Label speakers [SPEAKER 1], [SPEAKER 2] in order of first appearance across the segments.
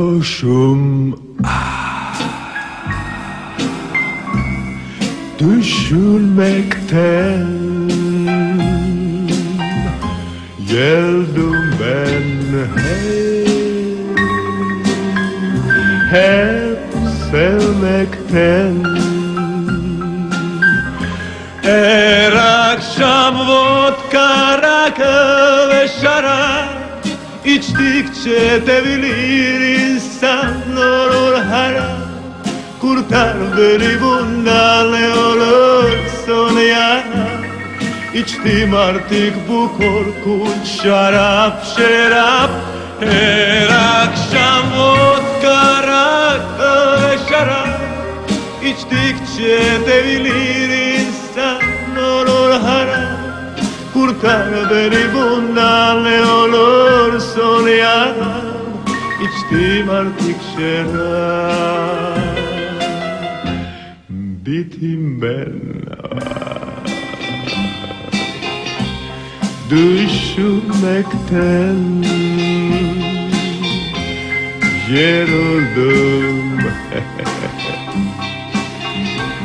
[SPEAKER 1] sarhoşum. Ah, Düşünmekten Geldim ben hey Hep sevmekten. Her akşam vodka, rakı İçtikçe devilir insan olur harap Kurtar beni bundan ne olursun ya İçtim artık bu korkunç şarap şarap. Her akşam vodka, rakı ve şarap. İçtikçe devilir insan olur harap Kurtar beni bundan ne ya İçtim artık şarap Bitim ben. Düşünmekten Yoruldum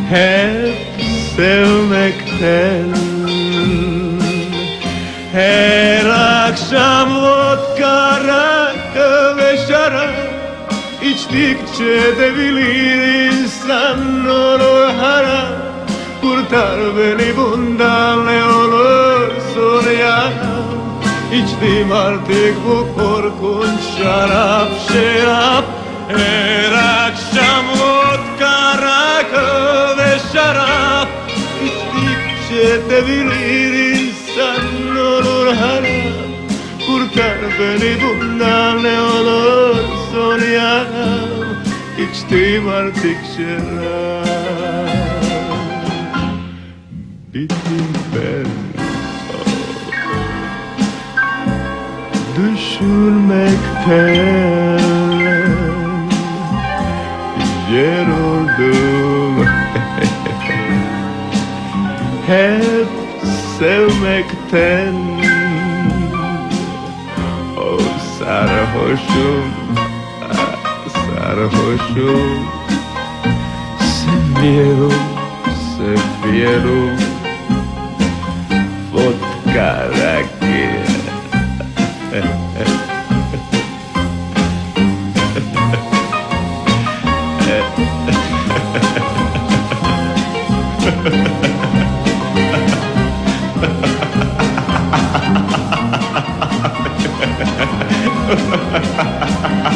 [SPEAKER 1] Hep sevmekten Her akşam İçtikçe devilir insan olur harap Kurtar beni bundan ne olursun ya. İçtim artık bu korkunç şarap şarap. Her akşam vodka, rakı ve şarap. İçtikçe devirir insan olur harap Kurtar beni bundan ne olursun ya İçtim artık şarap Bittim ben. Düşünmekten Yoruldum Hep sevmekten. O sarhoşum Arroyo se vieron, se vieron cada quien.